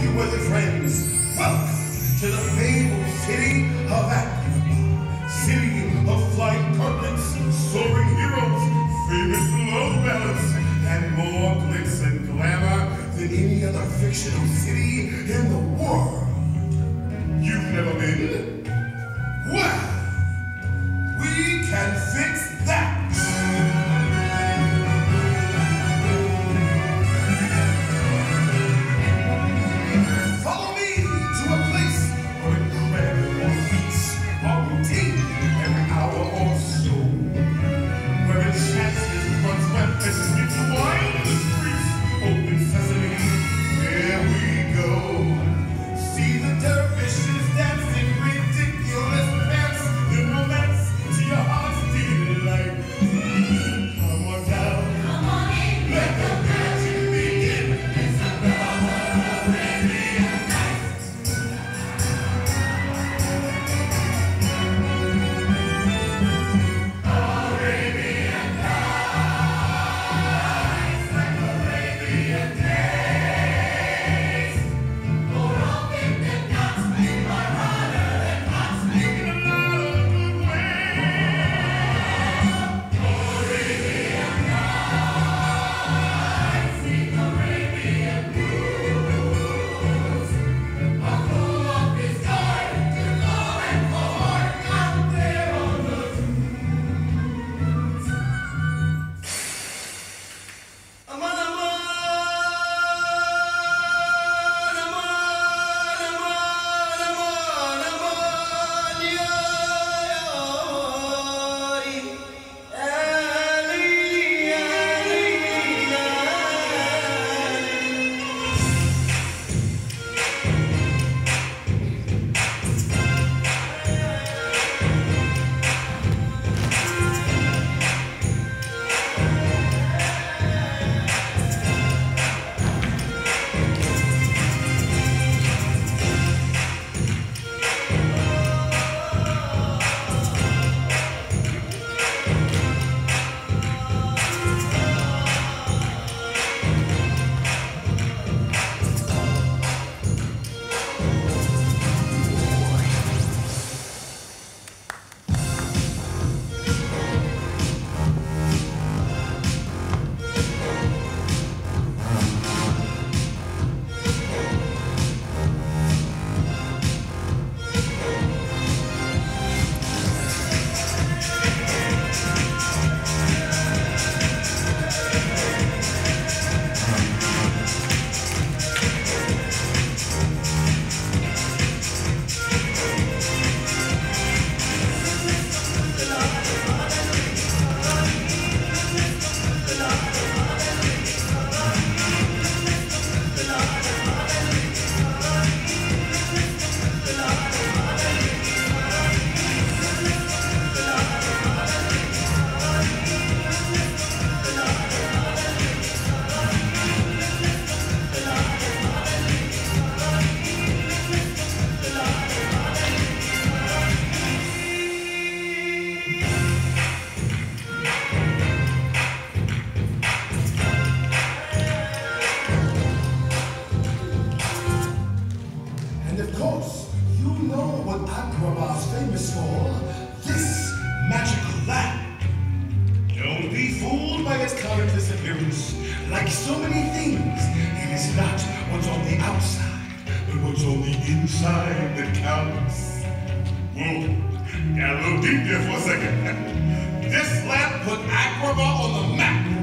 be with friends. Welcome to the fabled city of Agrabah. City of flying carpets, soaring heroes, famous love ballads, and more glitz and glamour than any other fictional city in the world. You've never been? You know what Agrabah's famous for. This magical land. Don't be fooled by its colorless appearance. Like so many things, it is not what's on the outside, but what's on the inside that counts. Whoa, got a little deep there for a second. This land put Agrabah on the map.